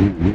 Mm-hmm.